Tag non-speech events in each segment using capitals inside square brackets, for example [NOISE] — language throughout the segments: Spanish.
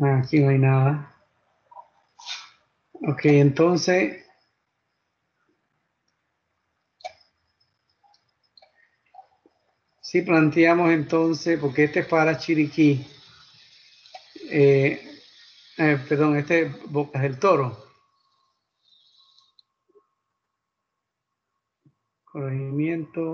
Ah, Aquí no hay nada. Ok, entonces. Si planteamos entonces, porque este es para Chiriquí. eh, eh, perdón, este es Bocas del Toro. Corregimiento.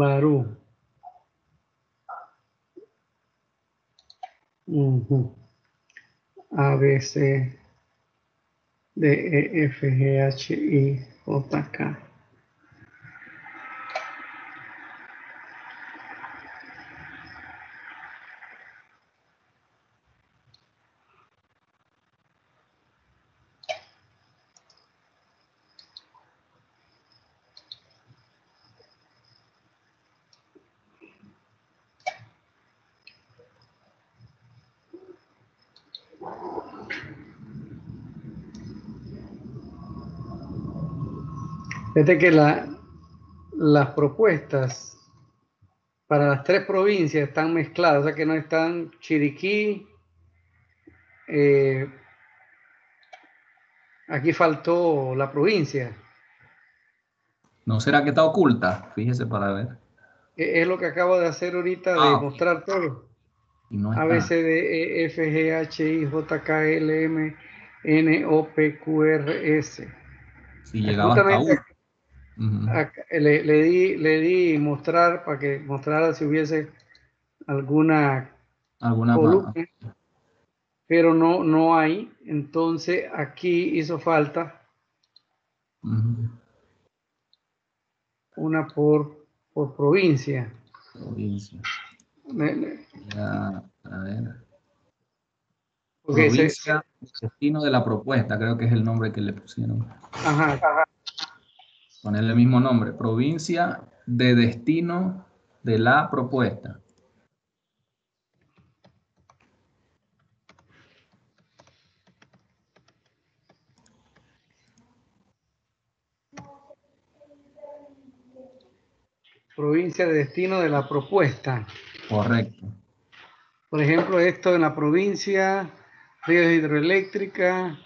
Barú. A, B, C, D, E, F, G, H, I, J, K. Fíjate que la- las propuestas para las tres provincias están mezcladas, o sea que no están Chiriquí. eh, aquí faltó la provincia. ¿No será que está oculta? Fíjese para ver. E- Es lo que acabo de hacer ahorita, de Ah, mostrar todo. Y no A, B, está. C, D, E, F, G, H, I, J, K, L, M, N, O, P, Q, R, S. Si llegaba hasta Justamente U. Le, le di, le di mostrar para que mostrara si hubiese alguna Alguna columna, pero no, no hay. Entonces aquí hizo falta una por, por provincia. Provincia. Me- me- Ya, a ver. se- Provincia, destino de la propuesta, creo que es el nombre que le pusieron. ajá, Ponerle el mismo nombre. Provincia de destino de la propuesta. provincia de destino de la propuesta. Correcto. Por ejemplo, esto en la provincia, ríos hidroeléctrica,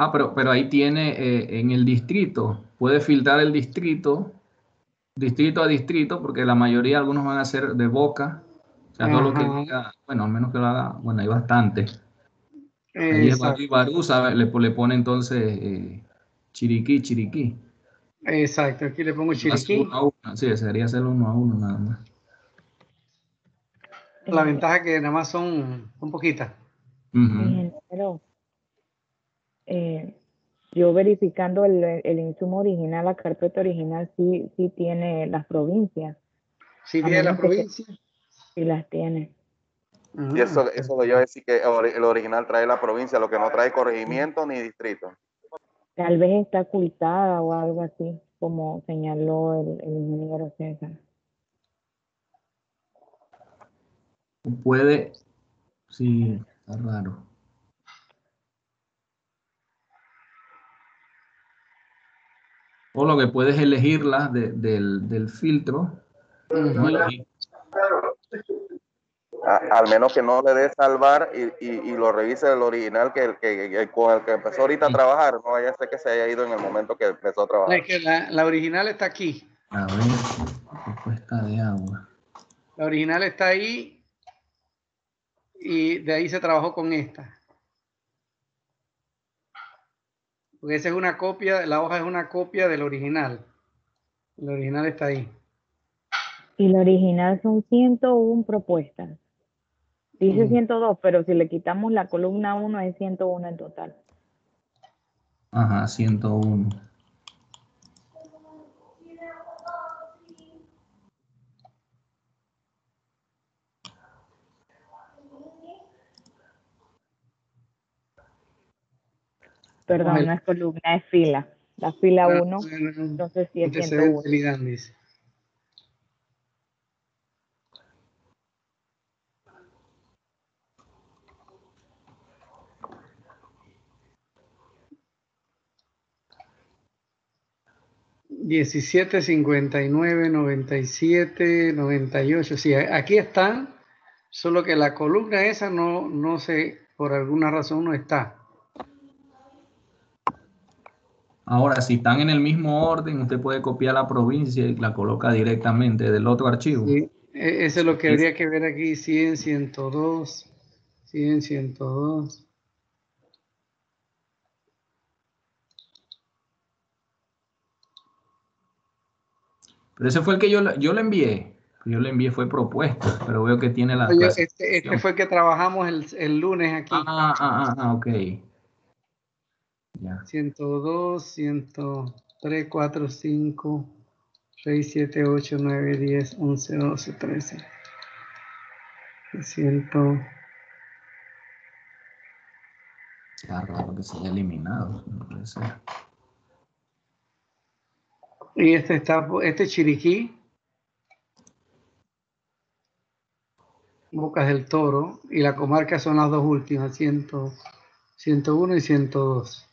Ah, pero, pero ahí tiene eh, en el distrito, puede filtrar el distrito, distrito a distrito, porque la mayoría, algunos van a ser de boca. O sea, todo lo que diga, bueno, al menos que lo haga, bueno, hay bastante. Ahí es Barú y Barú, ¿sabe? Le, le pone entonces eh, Chiriquí, Chiriquí. exacto, aquí le pongo Chiriquí. uno a uno. Sí, sería hacerlo uno a uno nada más. La ventaja que nada más son, son poquitas. Ingeniero, eh, yo verificando el, el insumo original, la carpeta original, sí, sí tiene las provincias, A tiene la menos que- provincia. sí las tiene. Y eso, eso lo lleva a decir que el original trae la provincia, lo que no trae corregimiento ni distrito. Tal vez está ocultada o algo así, como señaló el, el ingeniero César. Puede, sí, está raro. O lo que puedes elegirla de- del, del filtro. No Ujú. elegir. A- al menos que no le dé salvar y, y- y lo revise el original que, el que, que- con el que empezó ahorita a trabajar. No vaya a ser que se haya ido en el momento que empezó a trabajar. Es que la, la original está aquí. A ver, propuesta de agua. La original está ahí y de ahí se trabajó con esta. Porque esa es una copia, la hoja es una copia del original. El original está ahí. Y la original son 101 propuestas. Dice Mm. 102, pero si le quitamos la columna 1 es 101 en total. Ajá, 101. Perdón, no es columna, es fila. La fila Ah, 1, bueno, entonces sí es antecedente 101. Lidan dice. Diecisiete, cincuenta y nueve, noventa y siete, noventa y ocho. Sí, aquí están, solo que la columna esa no, no sé, por alguna razón no está. Ahora, si están en el mismo orden, usted puede copiar la provincia y la coloca directamente del otro archivo. Sí, e- eso es lo que habría que ver aquí, 100, 102, 100, 102. Pero ese fue el que yo, le- yo le envié. Yo le envié fue propuesta, pero veo que tiene la Oye, este, este fue el que trabajamos el, el lunes aquí. Ah, ah, ah, ah, ok. Ya. 102, 103, 4, 5, 6, 7, 8, 9, 10, 11, 12, 13. 100. Está raro que se haya eliminado. No puede ser. Y este está, este es Chiriquí. Bocas del Toro. Y la comarca son las dos últimas, 100, 101 y 102.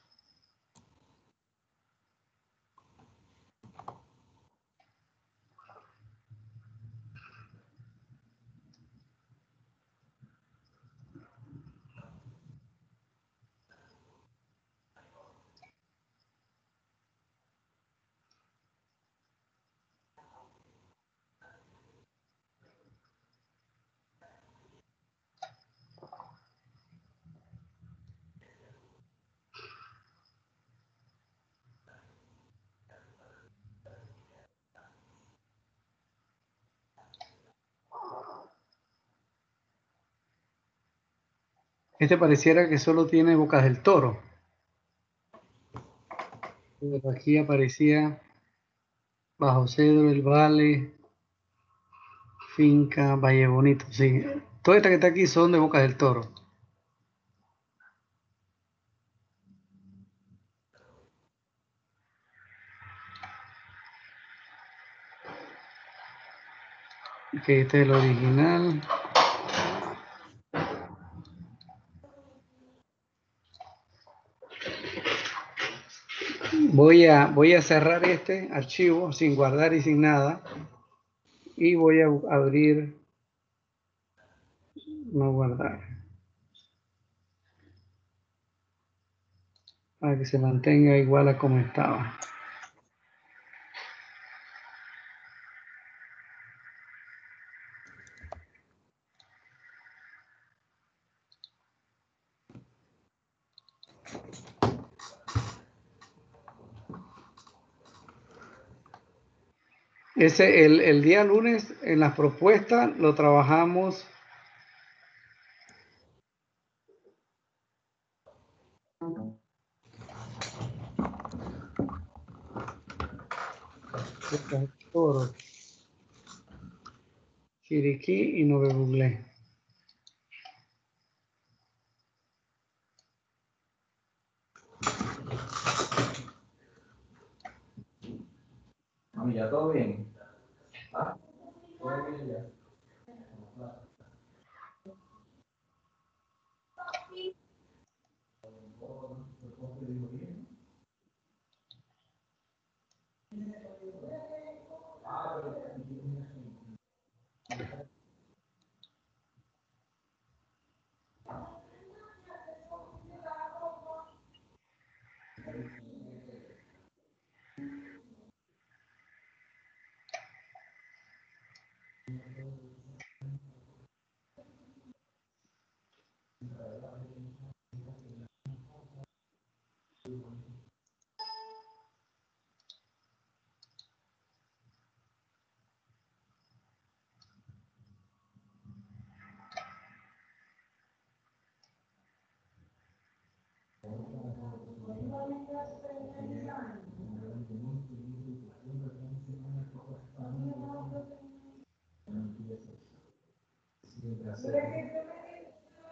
Este pareciera que solo tiene Bocas del Toro. Aquí aparecía Bajo Cedro, El Valle, Finca, Valle Bonito. Sí, todas estas que está aquí son de Bocas del Toro. Ok, este es el original. Voy a, voy a cerrar este archivo sin guardar y sin nada. Y voy a abrir, no guardar. Para que se mantenga igual a como estaba. Ese, el, el día lunes en las propuestas lo trabajamos Toro, Chiriquí y. Mami, ya todo bien. Ah.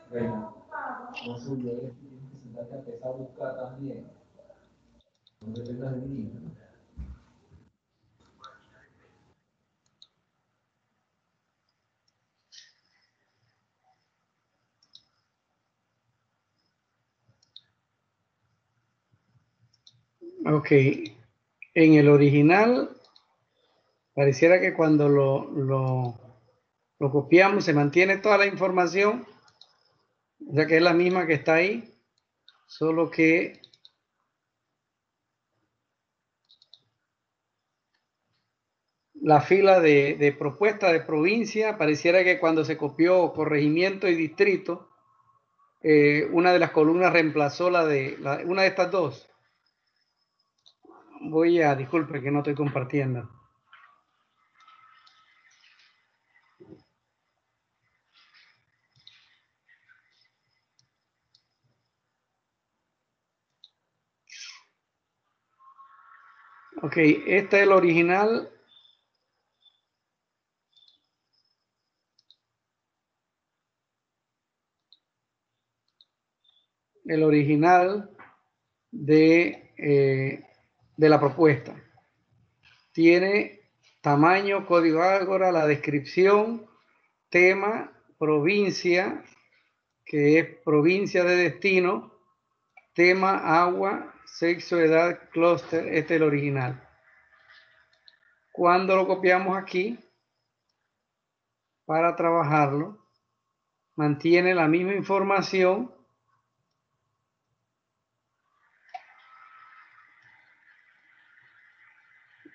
Bueno, no soy yo, que se a buscar también. No dependas de mí. Ok, en el original pareciera que cuando lo, lo, copiamos se mantiene toda la información, ya que es la misma que está ahí, solo que la fila de, propuesta de provincia, pareciera que cuando se copió corregimiento y distrito, eh, una de las columnas reemplazó la de una de estas dos voy a, disculpe que no estoy compartiendo. Ok, este es el original. El original de eh, de la propuesta. Tiene tamaño, código Ágora, la descripción, tema, provincia, que es provincia de destino, tema, agua, sexo, edad, clúster, este es el original. Cuando lo copiamos aquí, para trabajarlo, mantiene la misma información,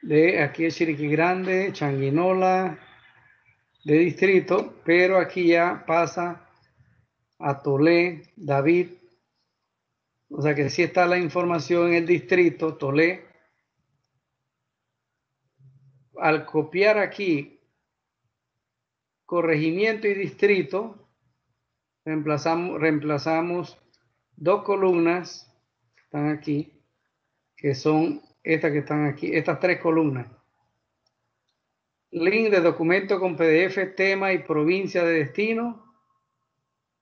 de aquí es Chiriquí Grande, Changuinola, de distrito, pero aquí ya pasa a Tolé, David. O sea que si está la información en el distrito, Tolé. Al copiar aquí corregimiento y distrito, reemplazamos, reemplazamos dos columnas, están aquí, que son estas que están aquí, estas tres columnas. Link de documento con PDF, tema y provincia de destino.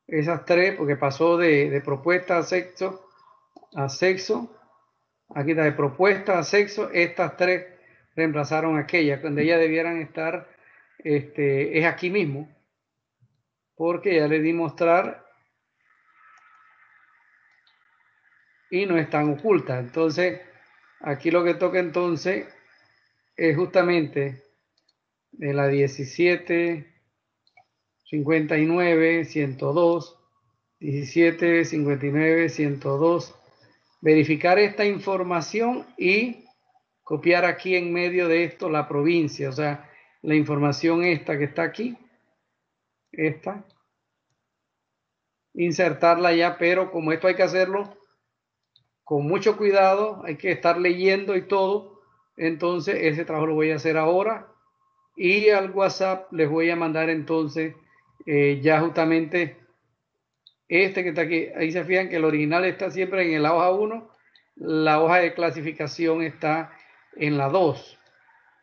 Esas tres, porque pasó de, propuesta a sexo a sexo. Aquí está de propuesta a sexo. Estas tres reemplazaron aquellas, donde ellas debieran estar, este, es aquí mismo. Porque ya le di mostrar y no están ocultas. Entonces, Aquí lo que toca entonces es justamente de la 17, 59, 102, 17, 59, 102. Verificar esta información y copiar aquí en medio de esto la provincia, o sea, la información esta que está aquí, esta, insertarla ya, pero como esto hay que hacerlo con mucho cuidado, hay que estar leyendo y todo. Entonces, ese trabajo lo voy a hacer ahora. Y al WhatsApp les voy a mandar entonces eh, ya justamente este que está aquí. Ahí se fijan que el original está siempre en la hoja 1. La hoja de clasificación está en la 2.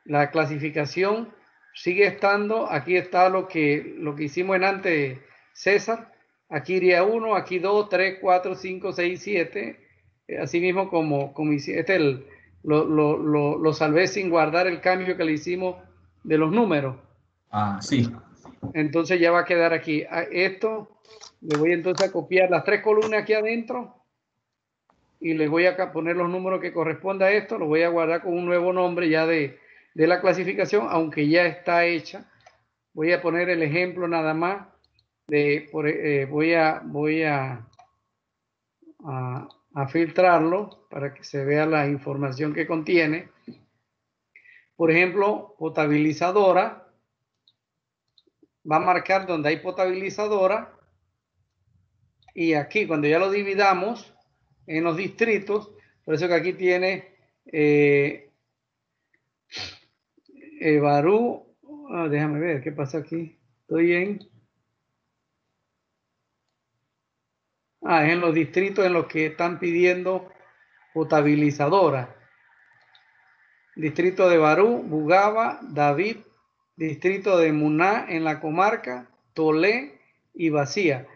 La clasificación sigue estando. Aquí está lo que, lo que hicimos en antes, César. Aquí iría 1, aquí 2, 3, 4, 5, 6, 7 eh, así mismo como, como este el, lo, lo, lo, salvé sin guardar el cambio que le hicimos de los números. Ah, sí. Entonces ya va a quedar aquí. A esto le voy entonces a copiar las tres columnas aquí adentro y le voy a poner los números que corresponda a esto. Lo voy a guardar con un nuevo nombre ya de, de la clasificación, aunque ya está hecha. Voy a poner el ejemplo nada más de, por, eh, voy a, voy a, a a filtrarlo para que se vea la información que contiene. Por ejemplo, potabilizadora. Va a marcar donde hay potabilizadora. Y aquí, cuando ya lo dividamos en los distritos, por eso que aquí tiene eh, eh Barú. Ah, déjame ver qué pasa aquí. Estoy en Ah, en los distritos en los que están pidiendo potabilizadora. Distrito de Barú, Bugaba, David, distrito de Muná en la comarca, Tolé y Vacía.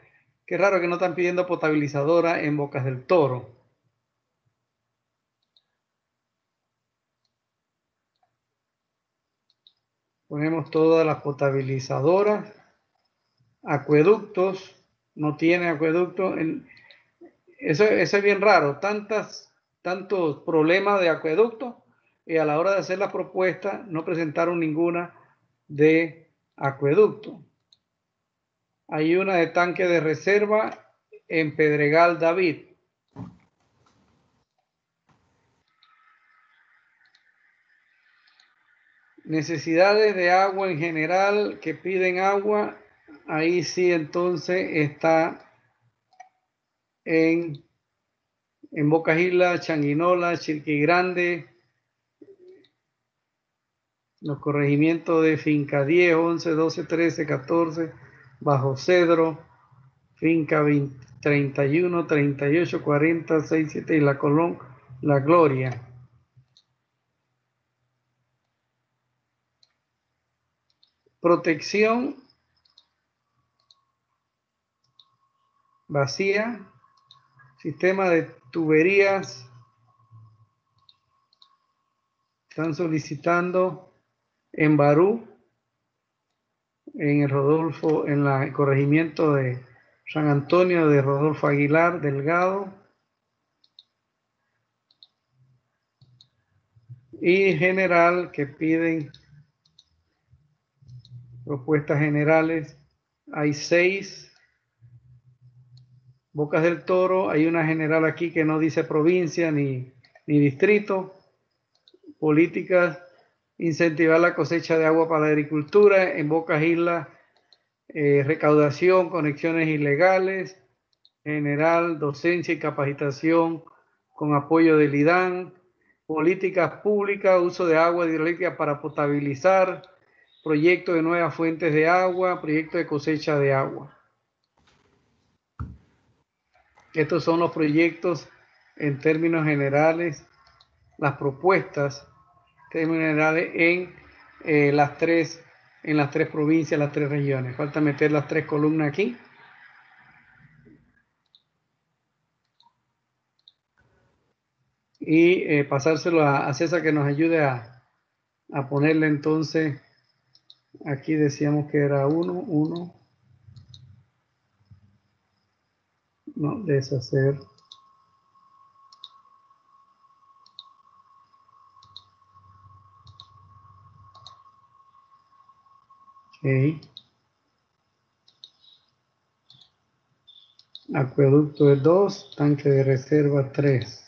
Qué raro que no están pidiendo potabilizadora en Bocas del Toro. Ponemos todas las potabilizadoras. Acueductos. No tiene acueducto. Eso, eso es bien raro. Tantas, tantos problemas de acueducto y a la hora de hacer la propuesta no presentaron ninguna de acueducto. Hay una de tanque de reserva en Pedregal David. Necesidades de agua en general que piden agua. Ahí sí entonces está en, en Boca Isla, Changuinola, Chilqui Grande, los corregimientos de Finca 10, 11, 12, 13, 14, Bajo Cedro, Finca 20, 31, 38, 40, 6, 7 y La Colón, La Gloria. Protección vacía, sistema de tuberías. Están solicitando en Barú, en el Rodolfo, en el corregimiento de San Antonio de Rodolfo Aguilar Delgado. Y general que piden propuestas generales. Hay seis. Bocas del Toro, hay una general aquí que no dice provincia ni, ni distrito. Políticas incentivar la cosecha de agua para la agricultura en Bocas Islas, eh, recaudación, conexiones ilegales, general, docencia y capacitación con apoyo del IDAN, políticas públicas, uso de agua hidroeléctrica para potabilizar, proyecto de nuevas fuentes de agua, proyecto de cosecha de agua. Estos son los proyectos en términos generales, las propuestas generales en eh, las tres en las tres provincias, las tres regiones. Falta meter las tres columnas aquí. Y eh, pasárselo a, César que nos ayude a, a ponerle entonces, aquí decíamos que era uno, uno. No, deshacer. Acueducto de 2, tanque de reserva 3.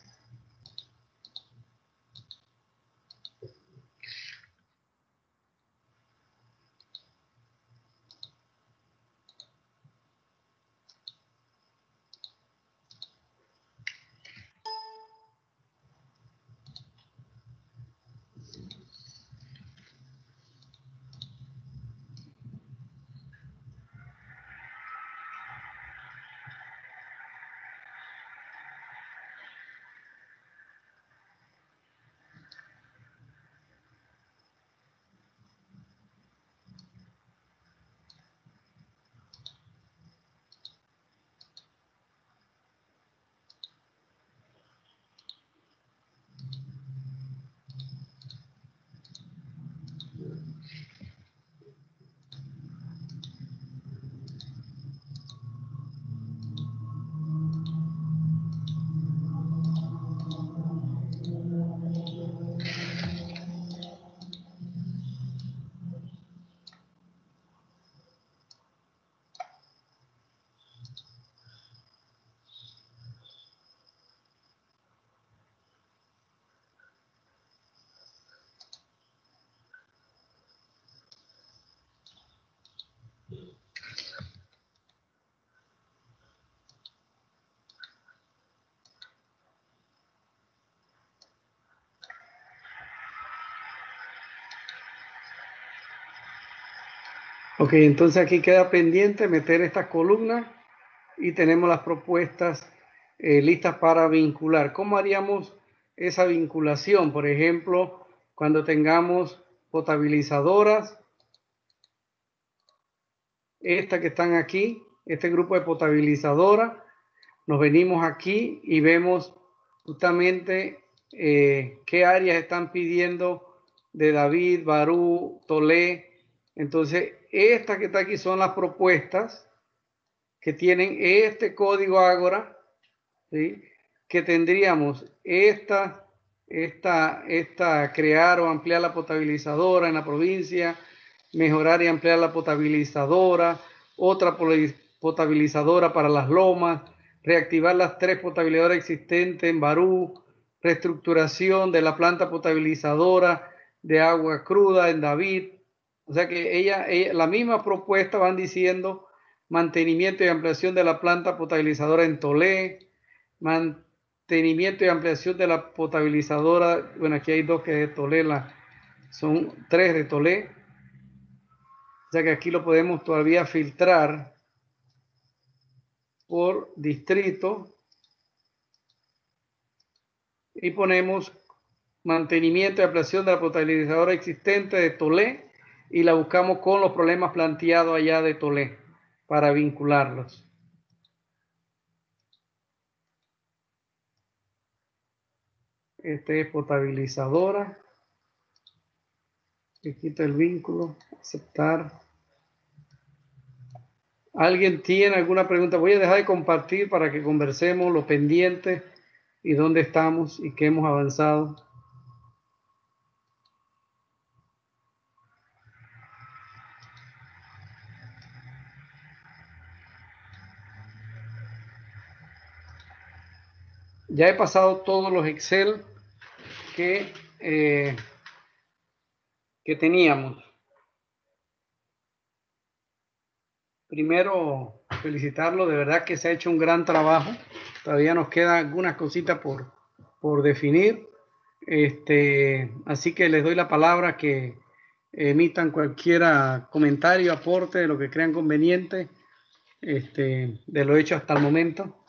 Ok, entonces aquí queda pendiente meter estas columnas y tenemos las propuestas eh, listas para vincular. ¿Cómo haríamos esa vinculación? Por ejemplo, cuando tengamos potabilizadoras esta que están aquí, este grupo de potabilizadora. Nos venimos aquí y vemos justamente eh, qué áreas están pidiendo de David, Barú, Tolé. Entonces, esta que está aquí son las propuestas que tienen este código Ágora, que tendríamos esta, esta, esta, crear o ampliar la potabilizadora en la provincia, mejorar y ampliar la potabilizadora, otra potabilizadora para las lomas, reactivar las tres potabilizadoras existentes en Barú, reestructuración de la planta potabilizadora de agua cruda en David. O sea que ella, la misma propuesta van diciendo mantenimiento y ampliación de la planta potabilizadora en Tolé, mantenimiento y ampliación de la potabilizadora, bueno, aquí hay dos que de Tolé, son tres de Tolé, o sea que aquí lo podemos todavía filtrar por distrito. Y ponemos mantenimiento y ampliación de la potabilizadora existente de Tolé y la buscamos con los problemas planteados allá de Tolé para vincularlos. Este es potabilizadora. Le quita el vínculo, aceptar. ¿Alguien tiene alguna pregunta? Voy a dejar de compartir para que conversemos lo pendiente y dónde estamos y qué hemos avanzado. Ya he pasado todos los Excel que, eh, que teníamos. Primero, felicitarlo, de verdad que se ha hecho un gran trabajo. Todavía nos quedan algunas cositas por, por definir. Este, así que les doy la palabra que emitan cualquier comentario, aporte de lo que crean conveniente este, de lo hecho hasta el momento.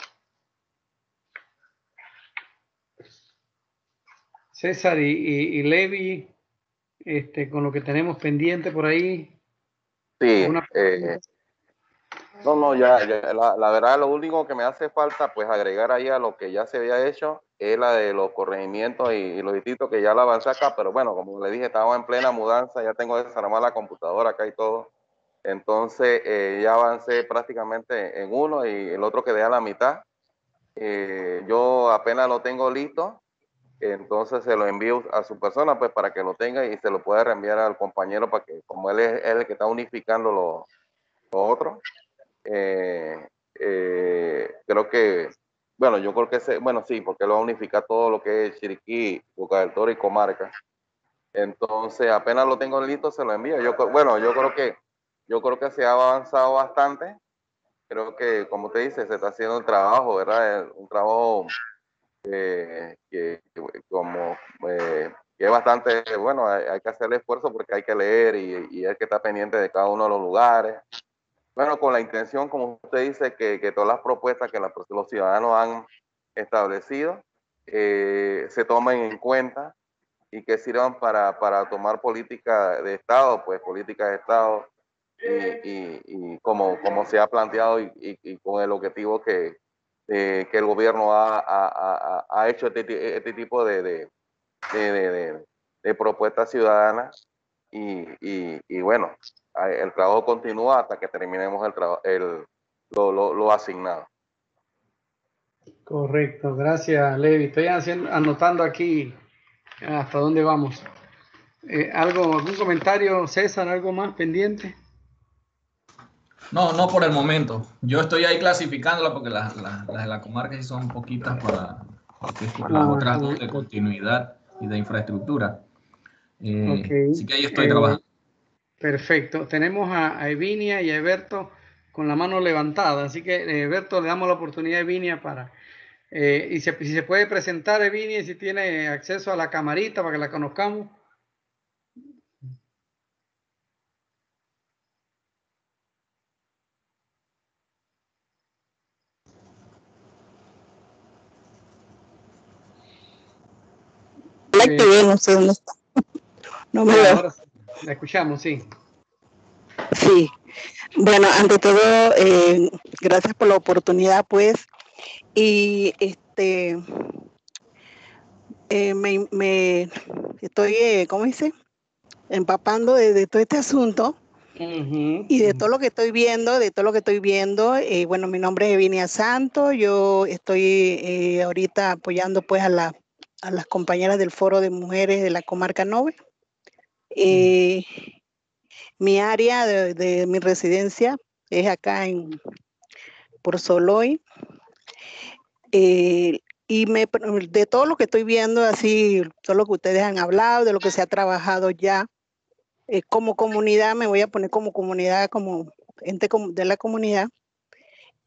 César y, Levi, este, con lo que tenemos pendiente por ahí. Sí, eh, no, no, ya, la, verdad lo único que me hace falta pues agregar ahí a lo que ya se había hecho es la de los corregimientos y, los distintos que ya la avancé acá, pero bueno, como le dije, estamos en plena mudanza, ya tengo desarmada la computadora acá y todo. Entonces eh, ya avancé prácticamente en uno y el otro quedé a la mitad. Eh, yo apenas lo tengo listo, entonces se lo envío a su persona pues para que lo tenga y se lo pueda reenviar al compañero para que como él es, el que está unificando lo, otro eh, eh, creo que bueno yo creo que se, bueno sí porque lo va a unificar todo lo que es Chiriquí, Boca del Toro y Comarca. Entonces apenas lo tengo listo se lo envío. Yo bueno yo creo que yo creo que se ha avanzado bastante. Creo que como te dice se está haciendo el trabajo verdad un trabajo que, como eh, que es bastante, bueno, hay, que hacer el esfuerzo porque hay que leer y, y, hay que estar pendiente de cada uno de los lugares. Bueno, con la intención, como usted dice, que, que todas las propuestas que los ciudadanos han establecido eh, se tomen en cuenta y que sirvan para, para tomar política de Estado, pues política de Estado y, y, como, como se ha planteado y, y, con el objetivo que, eh, que el gobierno ha, hecho este, este tipo de, de, propuestas ciudadanas y, bueno, el trabajo continúa hasta que terminemos el, el lo, asignado. Correcto, gracias Levi. Estoy haciendo, anotando aquí hasta dónde vamos. Eh, ¿Algo, algún comentario, César, algo más pendiente? No, no por el momento. Yo estoy ahí clasificándola porque las, de la comarca sí son poquitas para las otras de continuidad y de infraestructura. Eh, así que ahí estoy trabajando. Perfecto. Tenemos a, Evinia y a Eberto con la mano levantada. Así que, eh, Eberto, le damos la oportunidad a Evinia para... Eh, y si se puede presentar Evinia, si tiene acceso a la camarita para que la conozcamos. la [LAUGHS] no sé dónde está. No me veo. La escuchamos, sí. Sí. Bueno, ante todo, eh, gracias por la oportunidad, pues. Y este, eh, me, estoy, eh, ¿cómo dice? Empapando de, todo este asunto. Y de todo lo que estoy viendo, de todo lo que estoy viendo, bueno, mi nombre es Evinia Santo, yo estoy ahorita apoyando pues a, la, a las compañeras del Foro de Mujeres de la Comarca Nove. Mi área de, mi residencia es acá en por Soloy. Eh, y me, de todo lo que estoy viendo, así, todo lo que ustedes han hablado, de lo que se ha trabajado ya, eh, como comunidad, me voy a poner como comunidad, como ente de la comunidad,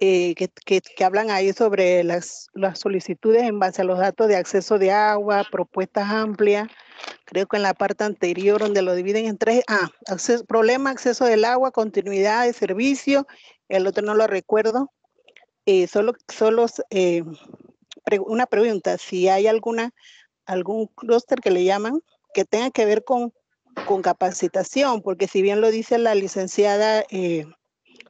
eh, que, que, hablan ahí sobre las, las solicitudes en base a los datos de acceso de agua, propuestas amplias, creo que en la parte anterior donde lo dividen en tres, ah, problema, acceso del agua, continuidad de servicio, el otro no lo recuerdo. Eh, solo, solo eh, una pregunta, si hay alguna, algún clúster que le llaman que tenga que ver con, con capacitación, porque si bien lo dice la licenciada eh,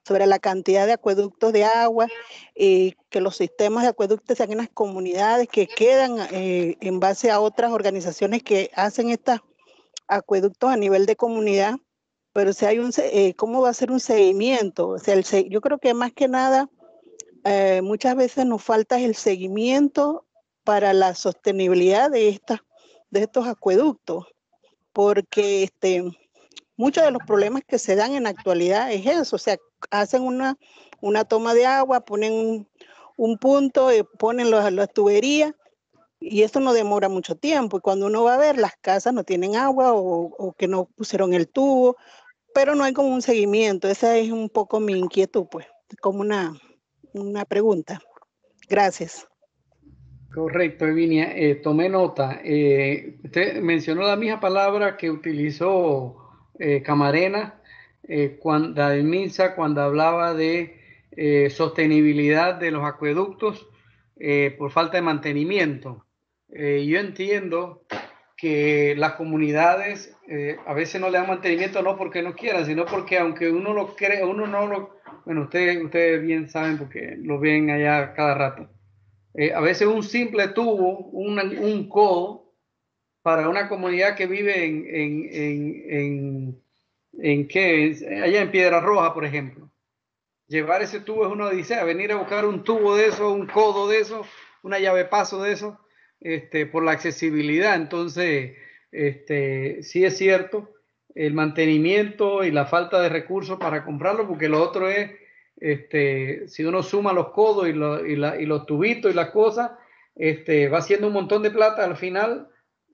sobre la cantidad de acueductos de agua, eh, que los sistemas de acueductos sean en las comunidades que quedan eh, en base a otras organizaciones que hacen estos acueductos a nivel de comunidad, pero si hay un, eh, ¿cómo va a ser un seguimiento? O sea, el, yo creo que más que nada, muchas veces nos falta el seguimiento para la sostenibilidad de, estas, de estos acueductos, porque este, muchos de los problemas que se dan en la actualidad es eso, o sea, hacen una, una toma de agua, ponen un, punto, eh, ponen las tuberías y eso no demora mucho tiempo. Y cuando uno va a ver, las casas no tienen agua o, que no pusieron el tubo, pero no hay como un seguimiento. Esa es un poco mi inquietud, pues, como una, una pregunta. Gracias. Correcto, Evinia. Eh, tomé nota. Eh, usted mencionó la misma palabra que utilizó Camarena eh, cuando, MINSA cuando hablaba de eh, sostenibilidad de los acueductos eh, por falta de mantenimiento. yo entiendo que las comunidades a veces no le dan mantenimiento no porque no quieran, sino porque aunque uno lo cree, uno no lo, bueno, ustedes, ustedes bien saben porque lo ven allá cada rato. a veces un simple tubo, un, un codo, para una comunidad que vive en, en, en en qué, allá en Piedra Roja, por ejemplo. Llevar ese tubo es una odisea, venir a buscar un tubo de eso, un codo de eso, una llave paso de eso, este, por la accesibilidad. Entonces, este, sí es cierto, el mantenimiento y la falta de recursos para comprarlo, porque lo otro es, este, si uno suma los codos y, y, los tubitos y las cosas, este, va haciendo un montón de plata al final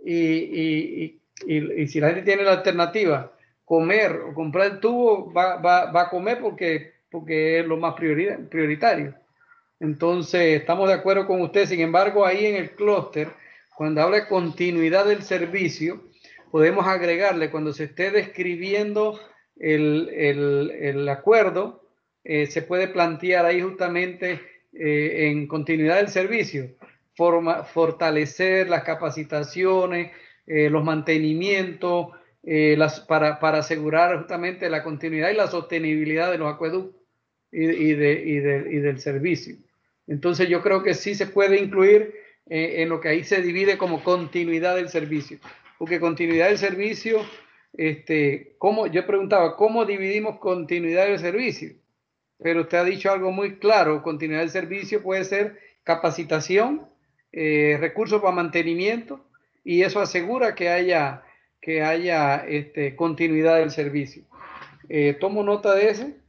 y, y si la gente tiene la alternativa comer o comprar el tubo, va, va, va a comer porque, porque es lo más prioritario. Entonces, estamos de acuerdo con usted. Sin embargo, ahí en el clúster, cuando habla de continuidad del servicio, podemos agregarle, cuando se esté describiendo el, el, el acuerdo, eh, se puede plantear ahí justamente eh, en continuidad del servicio, forma, fortalecer las capacitaciones, eh, los mantenimientos, eh, las, para, asegurar justamente la continuidad y la sostenibilidad de los acueductos y del servicio. Entonces yo creo que sí se puede incluir eh, en lo que ahí se divide como continuidad del servicio, porque continuidad del servicio, este, ¿cómo? yo preguntaba, ¿cómo dividimos continuidad del servicio? Pero usted ha dicho algo muy claro, continuidad del servicio puede ser capacitación, eh, recursos para mantenimiento, y eso asegura que haya que haya este, continuidad del servicio. Eh, tomo nota de ese.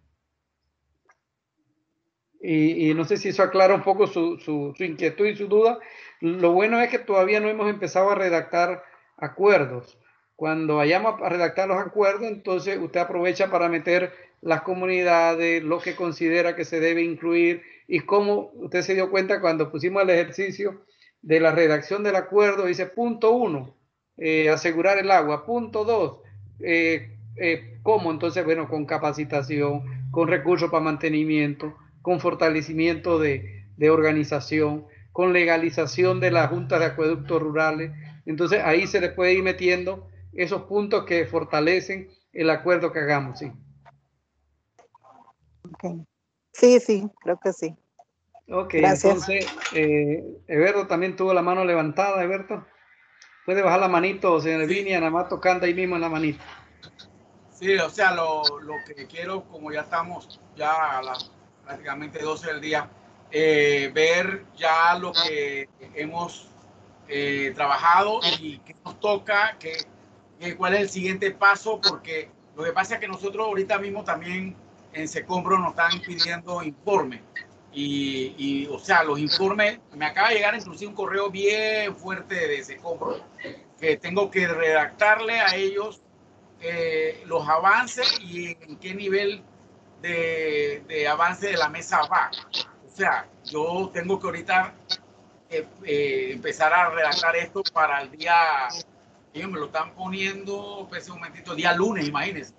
Y, no sé si eso aclara un poco su, su, inquietud y su duda. Lo bueno es que todavía no hemos empezado a redactar acuerdos. Cuando vayamos a redactar los acuerdos, entonces usted aprovecha para meter las comunidades, lo que considera que se debe incluir y cómo usted se dio cuenta cuando pusimos el ejercicio de la redacción del acuerdo, dice punto uno, eh, asegurar el agua. Punto dos, eh, eh, ¿cómo? Entonces, bueno, con capacitación, con recursos para mantenimiento, con fortalecimiento de, de organización, con legalización de las juntas de acueductos rurales. Entonces, ahí se le puede ir metiendo esos puntos que fortalecen el acuerdo que hagamos, sí. Sí, sí, creo que sí. Ok, entonces, eh, Eberto también tuvo la mano levantada, Eberto. Puede bajar la manito, señor sí. nada más tocando ahí mismo en la manita. Sí, o sea, lo, lo que quiero, como ya estamos ya a las prácticamente 12 del día, eh, ver ya lo que hemos eh, trabajado y qué nos toca, que, cuál es el siguiente paso, porque lo que pasa es que nosotros ahorita mismo también en Secombro nos están pidiendo informes. Y, y, o sea, los informes, me acaba de llegar inclusive un correo bien fuerte de Secombro, que tengo que redactarle a ellos eh, los avances y en qué nivel de, de avance de la mesa va. O sea, yo tengo que ahorita eh, eh, empezar a redactar esto para el día, ellos me lo están poniendo, pues un momentito, día lunes, imagínense.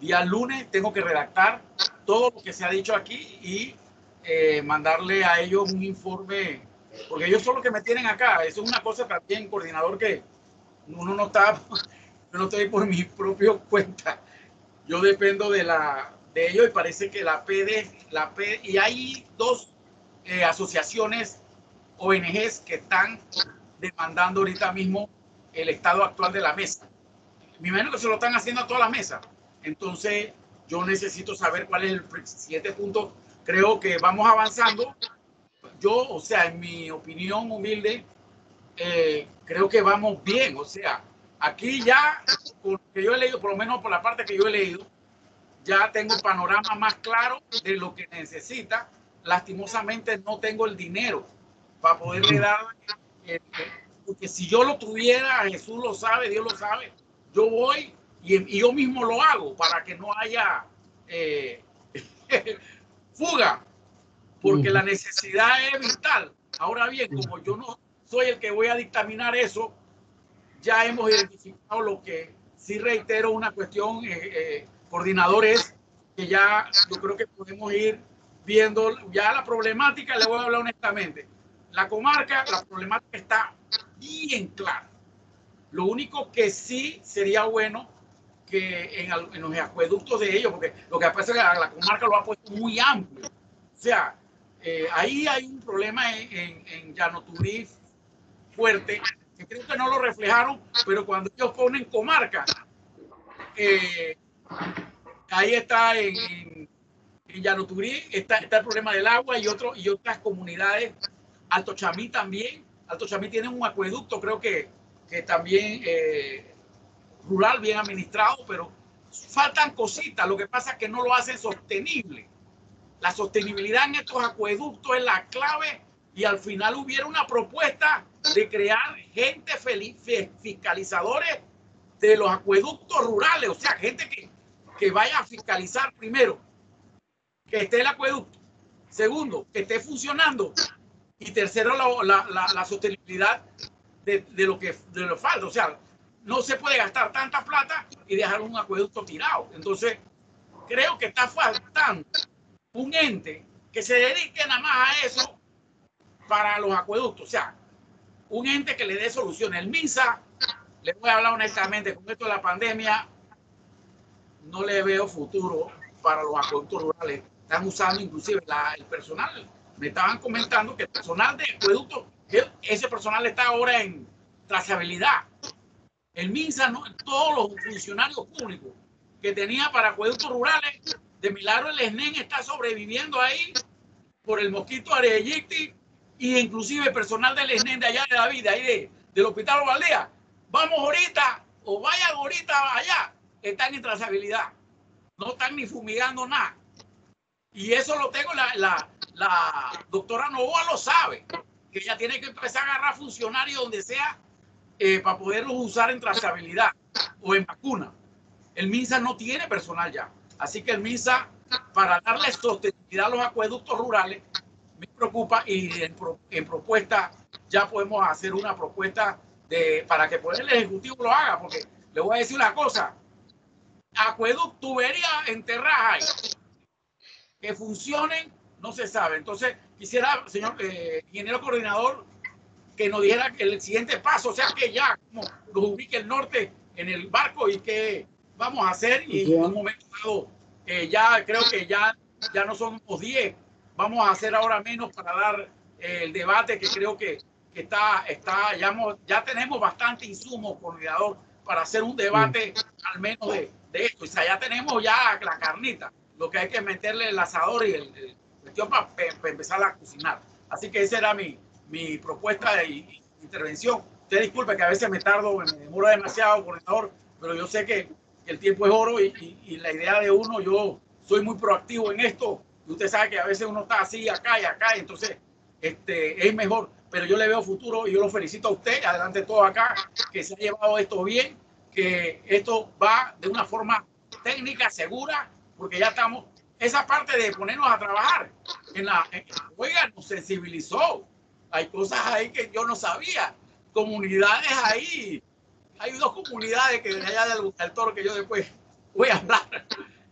Día lunes tengo que redactar todo lo que se ha dicho aquí y eh, mandarle a ellos un informe, porque ellos son los que me tienen acá. Eso es una cosa también, coordinador, que uno no está, [LAUGHS] yo no estoy por mi propia cuenta. Yo dependo de la, de ellos y parece que la PD, la PD y hay dos eh, asociaciones, ONGs que están demandando ahorita mismo el estado actual de la mesa. Me imagino que se lo están haciendo a todas las mesas. Entonces, yo necesito saber cuál es el siguiente punto. Creo que vamos avanzando. Yo, o sea, en mi opinión humilde, eh, creo que vamos bien. O sea, aquí ya, por que yo he leído, por lo menos por la parte que yo he leído, ya tengo un panorama más claro de lo que necesita. Lastimosamente no tengo el dinero para poderle dar, eh, porque si yo lo tuviera, Jesús lo sabe, Dios lo sabe, yo voy y, yo mismo lo hago para que no haya eh, [LAUGHS] fuga, porque la necesidad es vital. Ahora bien, como yo no soy el que voy a dictaminar eso, ya hemos identificado lo que sí reitero una cuestión eh, coordinadores que ya yo creo que podemos ir viendo ya la problemática, le voy a hablar honestamente. La comarca, la problemática está bien clara. Lo único que sí sería bueno que en, los acueductos de ellos, porque lo que pasa es la, comarca lo ha puesto muy amplio. O sea, eh, ahí hay un problema en, en, en fuerte, que creo que no lo reflejaron, pero cuando ellos ponen comarca, eh, ahí está en, en, está, está, el problema del agua y, otro, y otras comunidades. Alto Chamí también. Alto Chamí tiene un acueducto, creo que, que también eh, rural, bien administrado, pero faltan cositas. Lo que pasa es que no lo hacen sostenible. La sostenibilidad en estos acueductos es la clave y al final hubiera una propuesta de crear gente feliz, fiscalizadores de los acueductos rurales, o sea, gente que, que vaya a fiscalizar primero que esté el acueducto, segundo, que esté funcionando y tercero, la, la, la, sostenibilidad de, de, lo que de lo falta. O sea, no se puede gastar tanta plata y dejar un acueducto tirado. Entonces, creo que está faltando un ente que se dedique nada más a eso para los acueductos. O sea, un ente que le dé soluciones. El MINSA, les voy a hablar honestamente, con esto de la pandemia, no le veo futuro para los acueductos rurales. Están usando inclusive el personal. Me estaban comentando que el personal de acueducto, ese personal está ahora en trazabilidad. El MINSA, no, todos los funcionarios públicos que tenía para acueductos rurales, de milagro el SNEN está sobreviviendo ahí por el mosquito Areyicti y inclusive personal del SNEN de allá de la vida, ahí de, del Hospital Valdea. Vamos ahorita o vayan ahorita allá están en trazabilidad. No están ni fumigando nada. Y eso lo tengo, la, la, la doctora Novoa lo sabe, que ella tiene que empezar a agarrar funcionarios donde sea eh, para poderlos usar en trazabilidad o en vacuna. El MINSA no tiene personal ya. Así que el MINSA, para darle sostenibilidad a los acueductos rurales, me preocupa y en, en propuesta ya podemos hacer una propuesta de, para que el Ejecutivo lo haga, porque le voy a decir una cosa, acueducto, tubería enterradas que funcionen, no se sabe. Entonces, quisiera, señor eh, ingeniero coordinador, que nos dijera el siguiente paso, o sea, que ya como nos ubique el norte en el barco y qué vamos a hacer. Y en un momento dado, eh, ya creo que ya ya no somos 10, vamos a hacer ahora menos para dar el debate que creo que, que está, está ya, ya tenemos bastante insumo, coordinador, para hacer un debate al menos de, de, esto. O sea, ya tenemos ya la carnita, lo que hay que meterle el asador y el, el para, empezar a cocinar. Así que esa era mi, mi propuesta de intervención. Usted disculpe que a veces me tardo, me demoro demasiado, coordinador, pero yo sé que, el tiempo es oro y, y, la idea de uno, yo soy muy proactivo en esto. Y usted sabe que a veces uno está así, acá y acá, y entonces este, es mejor. Pero yo le veo futuro y yo lo felicito a usted, adelante todo acá, que se ha llevado esto bien, que esto va de una forma técnica, segura, porque ya estamos, esa parte de ponernos a trabajar, en la, oiga, nos sensibilizó. Hay cosas ahí que yo no sabía, comunidades ahí hay dos comunidades que de allá del, toro que yo después voy a hablar.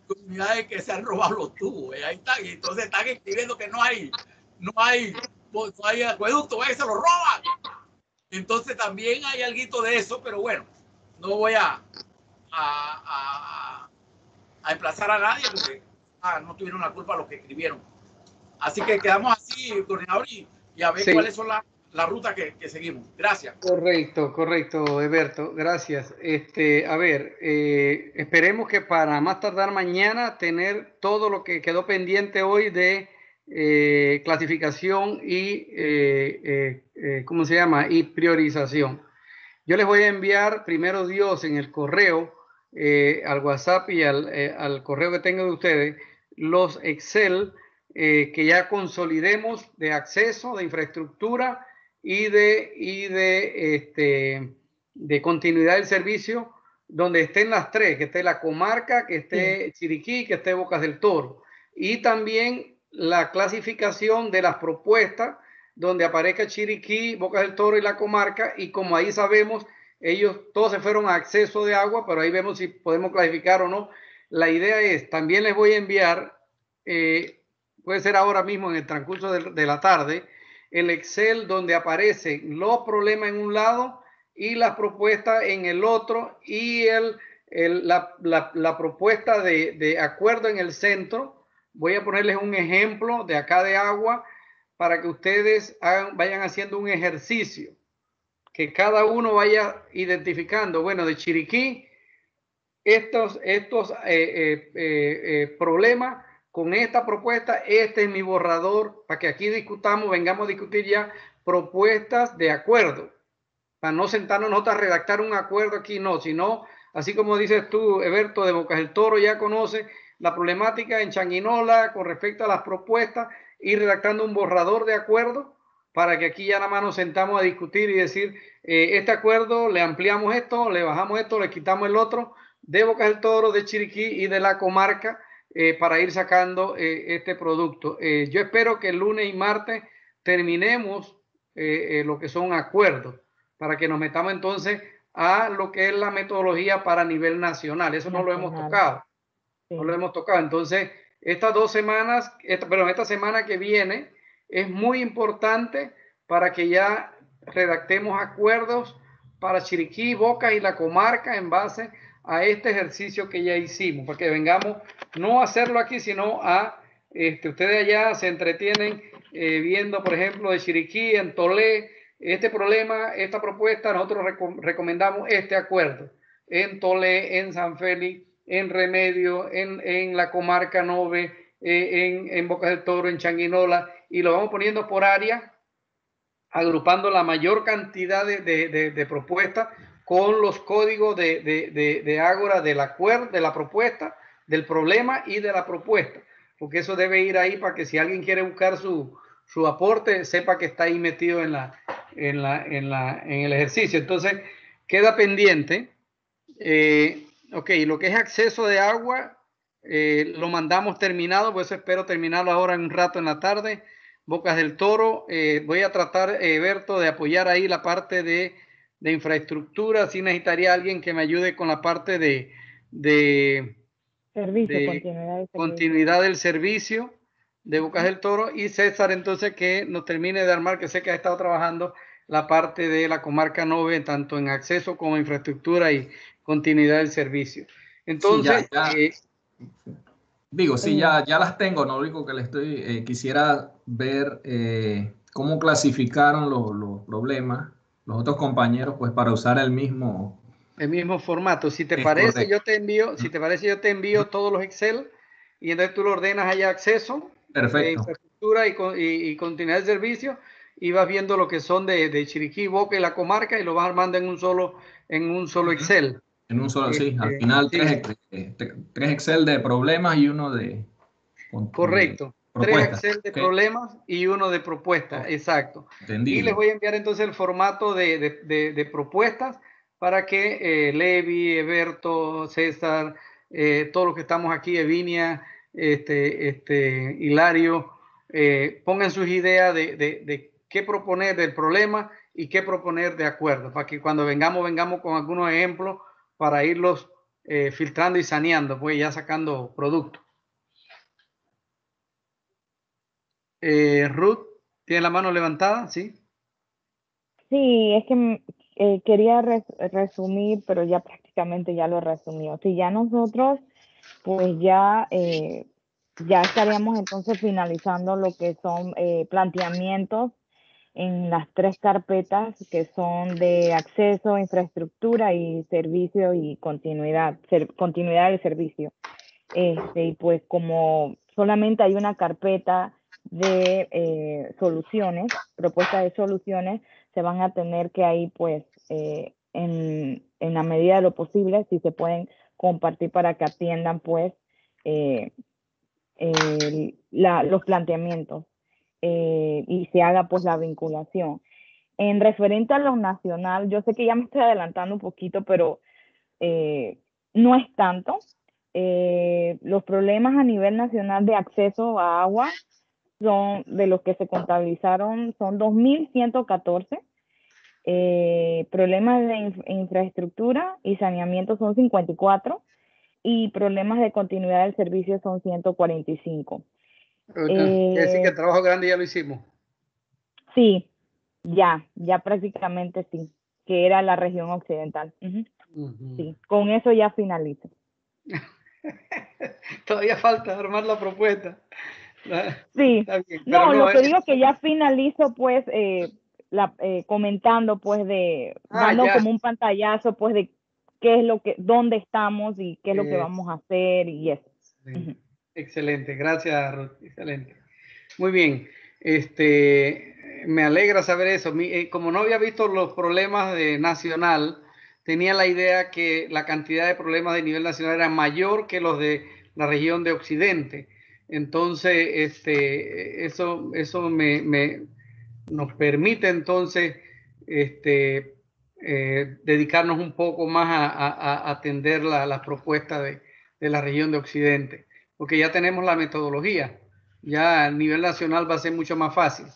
Comunidades que se han robado los tubos. ahí están. Y entonces están escribiendo que no hay, no hay, no hay acueducto, ahí se lo roban. Entonces también hay algo de eso, pero bueno, no voy a, a, a, emplazar a nadie porque ah, no tuvieron la culpa los que escribieron. Así que quedamos así, coordinador, y, a ver cuáles son las la ruta que, seguimos. Gracias. Correcto, correcto, Eberto. Gracias. Este, a ver, eh, esperemos que para más tardar mañana tener todo lo que quedó pendiente hoy de eh, clasificación y, eh, ¿cómo se llama? Y priorización. Yo les voy a enviar primero Dios en el correo, al WhatsApp y al, al, correo que tengo de ustedes, los Excel que ya consolidemos de acceso, de infraestructura y de, y de, este, de continuidad del servicio, donde estén las tres, que esté la comarca, que esté Chiriquí, que esté Bocas del Toro. Y también la clasificación de las propuestas, donde aparezca Chiriquí, Bocas del Toro y la comarca, y como ahí sabemos, ellos todos se fueron a acceso de agua, pero ahí vemos si podemos clasificar o no. La idea es, también les voy a enviar, eh, puede ser ahora mismo en el transcurso de la tarde, el Excel donde aparecen los problemas en un lado y las propuestas en el otro y el, la, propuesta de, acuerdo en el centro. Voy a ponerles un ejemplo de acá de agua para que ustedes vayan haciendo un ejercicio, que cada uno vaya identificando, bueno, de Chiriquí, estos, estos eh, eh, eh, problemas con esta propuesta, este es mi borrador, para que aquí discutamos, vengamos a discutir ya propuestas de acuerdo, para no sentarnos nosotros a redactar un acuerdo aquí, no, sino, así como dices tú, Eberto de Bocas del Toro, ya conoce la problemática en Changuinola con respecto a las propuestas, ir redactando un borrador de acuerdo para que aquí ya nada más nos sentamos a discutir y decir, eh, este acuerdo, le ampliamos esto, le bajamos esto, le quitamos el otro, de Bocas del Toro, de Chiriquí y de la comarca, eh, para ir sacando eh, este producto. Eh, yo espero que el lunes y martes terminemos lo que son acuerdos para que nos metamos entonces a lo que es la metodología para nivel nacional. Eso no lo hemos tocado. No lo hemos tocado. Entonces, estas dos semanas, esta, perdón, esta semana que viene es muy importante para que ya redactemos acuerdos para Chiriquí, Boca y la comarca en base a este ejercicio que ya hicimos, para que vengamos no hacerlo aquí, sino a, este, ustedes allá se entretienen eh, viendo, por ejemplo, de Chiriquí, en Tolé, este problema, esta propuesta, nosotros recomendamos este acuerdo. En Tolé, en San Félix, en Remedio, en, la comarca Nove, eh, en, en Bocas del Toro, en Changuinola, y lo vamos poniendo por área, agrupando la mayor cantidad de, de propuestas con los códigos de, Ágora del acuerdo, de la propuesta, del problema y de la propuesta, porque eso debe ir ahí para que si alguien quiere buscar su, su aporte, sepa que está ahí metido en, la, en, la, en, la, en el ejercicio. Entonces, queda pendiente. Eh, ok, lo que es acceso de agua, eh, lo mandamos terminado, pues espero terminarlo ahora en un rato en la tarde. Bocas del Toro, eh, voy a tratar, Berto, de apoyar ahí la parte de de infraestructura, sí necesitaría alguien que me ayude con la parte de, de, continuidad, del servicio de Bocas del Toro y César entonces que nos termine de armar, que sé que ha estado trabajando la parte de la comarca 9, tanto en acceso como infraestructura y continuidad del servicio. Entonces, eh, Digo, sí, ya, ya las tengo, no lo único que le estoy, eh, quisiera ver eh, cómo clasificaron los, los, problemas los otros compañeros, pues para usar el mismo. El mismo formato. Si te parece, yo te envío, si te parece, yo te envío todos los Excel y entonces tú lo ordenas allá acceso, Perfecto. infraestructura y, y, continuidad de servicio y vas viendo lo que son de, de Chiriquí, Boca y la comarca y lo vas armando en un solo, en un solo Excel. En un solo, sí, al este, final Tres, tres, Excel de problemas y uno de... Correcto. tres Excel de problemas y uno de propuestas, exacto. Y les voy a enviar entonces el formato de, de, de propuestas para que eh, Levi, Eberto, César, eh, todos los que estamos aquí, Evinia, este, este, Hilario, eh, pongan sus ideas de, de, qué proponer del problema y qué proponer de acuerdo, para que cuando vengamos, vengamos con algunos ejemplos para irlos eh, filtrando y saneando, pues ya sacando producto. Ruth, ¿tiene la mano levantada? Sí. Sí, es que eh, quería resumir, pero ya prácticamente ya lo resumió. Si ya nosotros, pues ya ya estaríamos entonces finalizando lo que son eh, planteamientos en las tres carpetas que son de acceso, infraestructura y servicio y continuidad, continuidad del servicio. Este, y pues como solamente hay una carpeta de eh, soluciones, propuestas de soluciones, se van a tener que ahí pues eh, en, en, la medida de lo posible, si se pueden compartir para que atiendan pues los planteamientos eh, y se haga pues la vinculación. En referente a lo nacional, yo sé que ya me estoy adelantando un poquito, pero eh, no es tanto. Eh, los problemas a nivel nacional de acceso a agua son de los que se contabilizaron, son 2.114. problemas de infraestructura y saneamiento son 54 y problemas de continuidad del servicio son 145. Quiere decir que el trabajo grande ya lo hicimos. Sí, ya, ya prácticamente sí, que era la región occidental. Sí, con eso ya finalizo. [LAUGHS] Todavía falta armar la propuesta. Sí, no, lo que digo que ya finalizo pues eh, la, eh, comentando pues de, ah, dando como un pantallazo pues de qué es lo que, dónde estamos y qué es lo que vamos a hacer y eso. Excelente, gracias Ruth, excelente. Muy bien, este, me alegra saber eso. Eh, como no había visto los problemas de nacional, tenía la idea que la cantidad de problemas de nivel nacional era mayor que los de la región de Occidente. Entonces, este, eso, eso me, me nos permite entonces este, eh, dedicarnos un poco más a, atender las la propuestas de, de, la región de Occidente, porque ya tenemos la metodología, ya a nivel nacional va a ser mucho más fácil.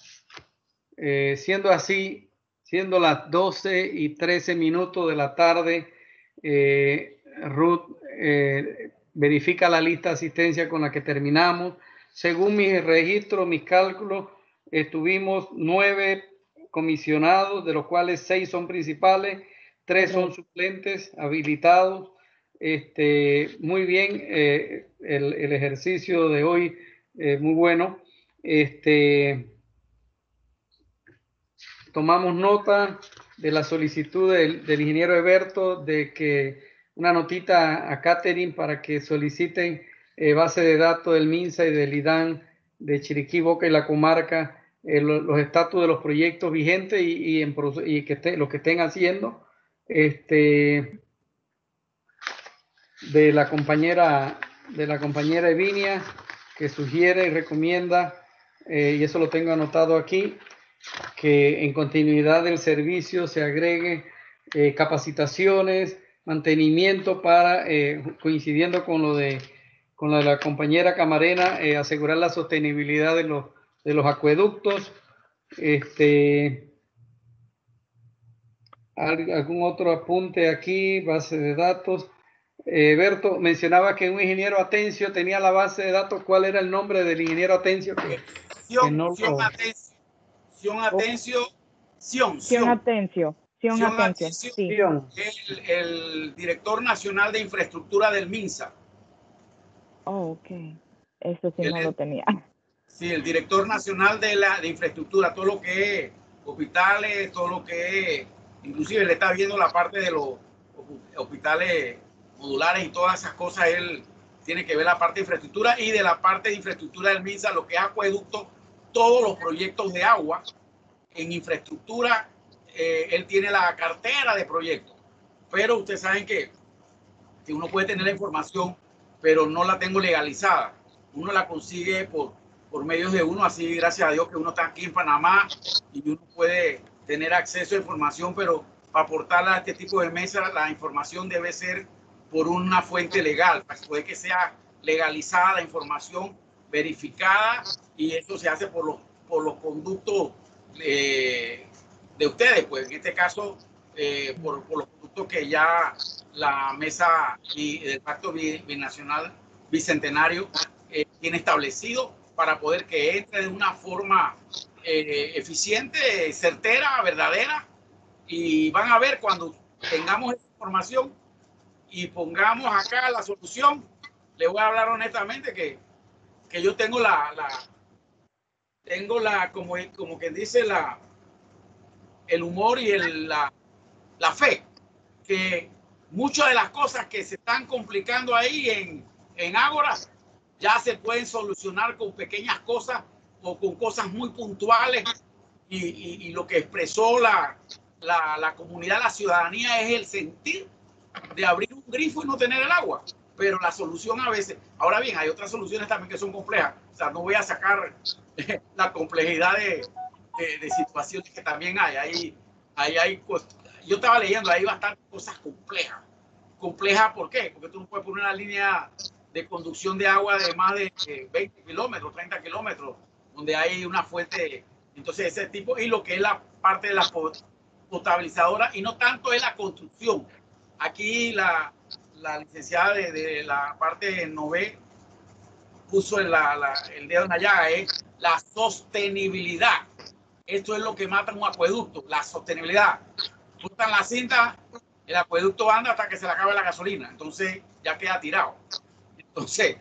Eh, siendo así, siendo las 12 y 13 minutos de la tarde, eh, Ruth verifica la lista de asistencia con la que terminamos. Según mis registros, mis cálculos, estuvimos nueve comisionados, de los cuales seis son principales, tres son suplentes habilitados. Este, muy bien, eh, el, el, ejercicio de hoy, eh, muy bueno. Este, tomamos nota de la solicitud del, del, ingeniero Eberto de que una notita a Catherine para que soliciten eh, base de datos del MINSA y del IDAN de Chiriquí, Boca y la comarca eh, los estatus de los proyectos vigentes y, en, y que esté, lo que estén haciendo. Este, de la compañera de la compañera Evinia que sugiere y recomienda eh, y eso lo tengo anotado aquí que en continuidad del servicio se agregue eh, capacitaciones mantenimiento para coincidiendo con lo de con la, la compañera Camarena asegurar la sostenibilidad de los de los acueductos. Este, ¿Algún otro apunte aquí? Base de datos. Eh, Berto mencionaba que un ingeniero Atencio tenía la base de datos. ¿Cuál era el nombre del ingeniero Atencio? Que, Sion, Atencio. Sion Atencio. Sion, Sion Atencio. Sion Atencio. El, el, director nacional de infraestructura del MINSA. Oh, ok. Eso sí no lo tenía. Sí, el director nacional de la de infraestructura, todo lo que es hospitales, todo lo que es, inclusive le está viendo la parte de los hospitales modulares y todas esas cosas, él tiene que ver la parte de infraestructura y de la parte de infraestructura del MINSA, lo que es acueducto, todos los proyectos de agua en infraestructura, eh, él tiene la cartera de proyectos. Pero ustedes saben que, que uno puede tener la información, pero no la tengo legalizada. Uno la consigue por, por medios de uno, así gracias a Dios que uno está aquí en Panamá y uno puede tener acceso a información, pero para aportarla a este tipo de mesa, la información debe ser por una fuente legal, pues, que sea legalizada la información, verificada, y eso se hace por los, por los conductos eh, de ustedes, pues en este caso, eh, por, por, los conductos que ya la mesa y del Pacto Binacional Bicentenario eh, tiene establecido para poder que entre de una forma eficiente, certera, verdadera, y van a ver cuando tengamos esa información y pongamos acá la solución, le voy a hablar honestamente que, que yo tengo la, la, tengo la, como, como quien dice, la, el humor y la, fe, que muchas de las cosas que se están complicando ahí en, en Ágora ya se pueden solucionar con pequeñas cosas o con cosas muy puntuales y lo que expresó la, la, la, comunidad, la ciudadanía es el sentir de abrir un grifo y no tener el agua. Pero la solución a veces, ahora bien, hay otras soluciones también que son complejas. O sea, no voy a sacar [LAUGHS] la complejidad de, de, situaciones que también hay. Ahí, ahí hay, yo estaba leyendo, hay bastantes cosas complejas. Complejas, ¿por qué? Porque tú no puedes poner una línea de conducción de agua de más de 20 kilómetros, 30 kilómetros, donde hay una fuente. Entonces, ese tipo, y lo que es la parte de la potabilizadora, y no tanto es la construcción, Aquí la, la licenciada de, la parte 9 puso el dedo en la llaga, es la sostenibilidad. Esto es lo que mata un acueducto, la sostenibilidad. Cortan la cinta, el acueducto anda hasta que se le acabe la gasolina, entonces ya queda tirado. Entonces,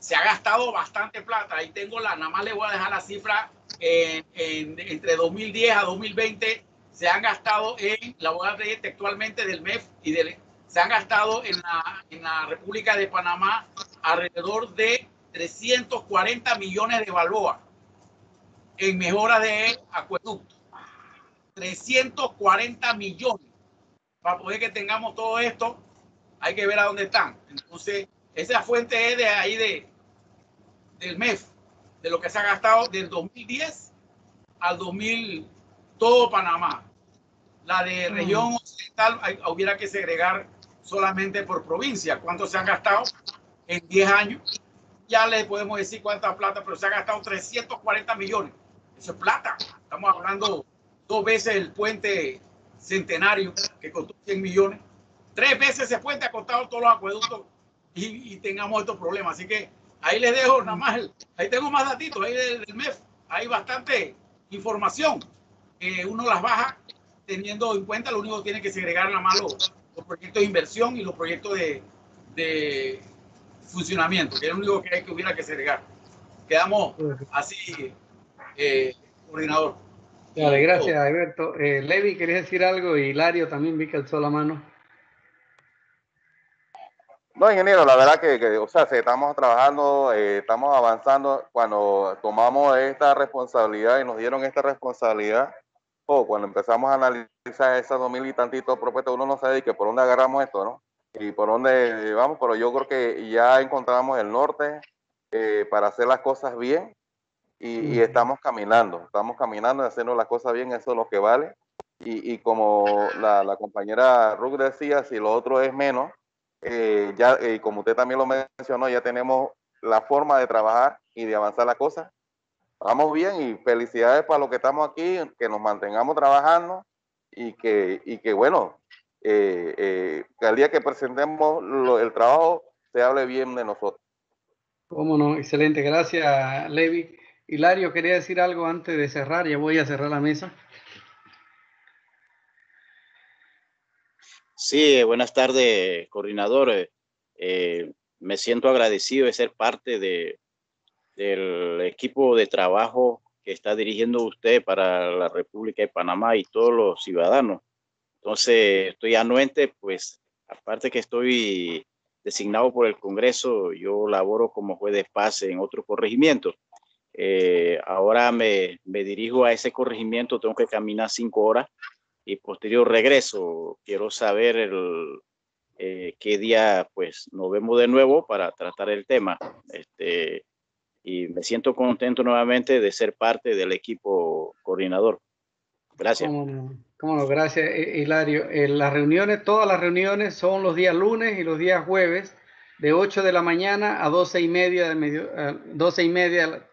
se ha gastado bastante plata. Ahí tengo la, nada más le voy a dejar la cifra, en, entre 2010 a 2020 se han gastado en, la voy a leer textualmente del MEF y del, se han gastado en la, en la República de Panamá alrededor de 340 millones de balboa en mejora de acueducto. 340 millones. Para poder que tengamos todo esto, hay que ver a dónde están. Entonces, esa fuente es de ahí de, del MEF, de lo que se ha gastado del 2010 al 2000, todo Panamá. La de región occidental hubiera que segregar solamente por provincia. ¿Cuánto se han gastado en 10 años? Ya le podemos decir cuánta plata, pero se ha gastado 340 millones. Eso es plata. Estamos hablando dos veces el puente centenario que costó 100 millones. Tres veces ese puente ha costado todos los acueductos y, tengamos estos problemas. Así que ahí les dejo nada más. ahí tengo más datitos, ahí del, MEF. Hay bastante información. uno las baja teniendo en cuenta, lo único que tiene que segregar la mano los, proyectos de inversión y los proyectos de, de funcionamiento, que es lo único que hay que hubiera que segregar. Quedamos así, eh, coordinador. Vale, gracias, Alberto. Eh, Levi, ¿querías decir algo? Y Hilario también vi que alzó la mano. No, ingeniero, la verdad que, que o sea, estamos trabajando, eh, estamos avanzando. Cuando tomamos esta responsabilidad y nos dieron esta responsabilidad, cuando empezamos a analizar esas dos mil y tantitos propuestas, uno no sabe que por dónde agarramos esto, ¿no? Y por dónde vamos, pero yo creo que ya encontramos el norte eh, para hacer las cosas bien y, estamos caminando, estamos caminando y haciendo las cosas bien, eso es lo que vale. Y, y como la, la, compañera Ruth decía, si lo otro es menos, eh, ya, eh, como usted también lo mencionó, ya tenemos la forma de trabajar y de avanzar la cosa vamos bien y felicidades para los que estamos aquí, que nos mantengamos trabajando y que, y que bueno, eh, eh, que al día que presentemos el trabajo se hable bien de nosotros. Cómo no, excelente, gracias Levi. Hilario, quería decir algo antes de cerrar, ya voy a cerrar la mesa. Sí, buenas tardes, coordinador. Eh, me siento agradecido de ser parte de, del equipo de trabajo que está dirigiendo usted para la República de Panamá y todos los ciudadanos. Entonces, estoy anuente, pues, aparte que estoy designado por el Congreso, yo laboro como juez de paz en otro corregimiento. Eh, ahora me, me, dirijo a ese corregimiento, tengo que caminar cinco horas y posterior regreso. Quiero saber el, eh, qué día pues nos vemos de nuevo para tratar el tema. Este, y me siento contento nuevamente de ser parte del equipo coordinador. Gracias. Cómo no, gracias eh, Hilario. Eh, las reuniones, todas las reuniones son los días lunes y los días jueves de 8 de la mañana a 12 y media, de medio, 12 y media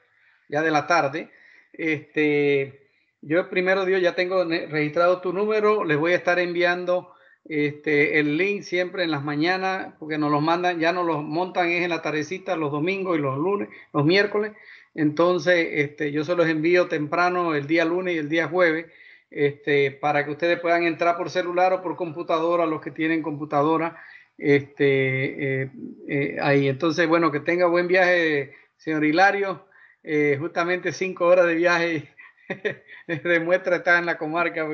ya de la tarde. Este, yo primero Dios ya tengo registrado tu número, les voy a estar enviando este, el link siempre en las mañanas, porque nos los mandan, ya nos los montan es en la tardecita los domingos y los lunes, los miércoles. Entonces, este, yo se los envío temprano el día lunes y el día jueves, este, para que ustedes puedan entrar por celular o por computadora, los que tienen computadora, este, eh, eh, ahí. Entonces, bueno, que tenga buen viaje, señor Hilario. Eh, justamente cinco horas de viaje [LAUGHS] demuestra estar en la comarca.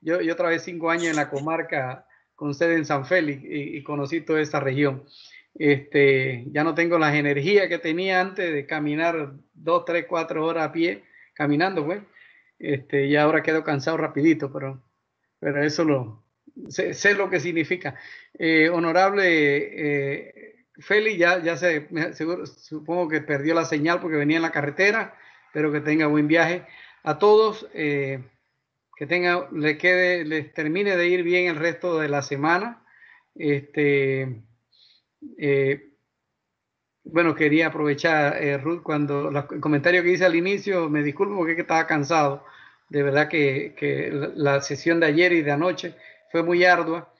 Yo, yo trabajé cinco años en la comarca con sede en San Félix y, conocí toda esa región. Este, ya no tengo las energías que tenía antes de caminar dos, tres, cuatro horas a pie caminando, pues. Este, y ahora quedo cansado rapidito, pero, pero eso lo sé, lo que significa. Eh, honorable eh, Félix, ya, ya sé, seguro, supongo que perdió la señal porque venía en la carretera, pero que tenga buen viaje. A todos, eh, que tenga, le quede, les termine de ir bien el resto de la semana. Este, eh, bueno, quería aprovechar, eh, Ruth, cuando el comentario que hice al inicio, me disculpo porque estaba cansado. De verdad que, que la, sesión de ayer y de anoche fue muy ardua.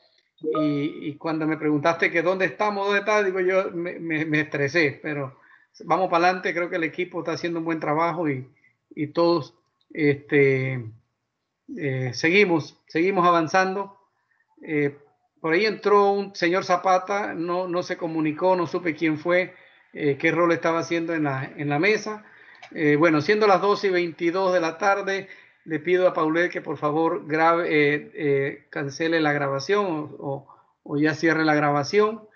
Y, y, cuando me preguntaste que dónde estamos, dónde está, digo yo, me, me, me estresé, pero vamos para adelante. Creo que el equipo está haciendo un buen trabajo y, y todos este, eh, seguimos, seguimos avanzando. Eh, por ahí entró un señor Zapata, no, no se comunicó, no supe quién fue, eh, qué rol estaba haciendo en la, en la mesa. bueno, siendo las 12 y 22 de la tarde, le pido a Paulet que por favor grabe, cancele la grabación o, o, ya cierre la grabación.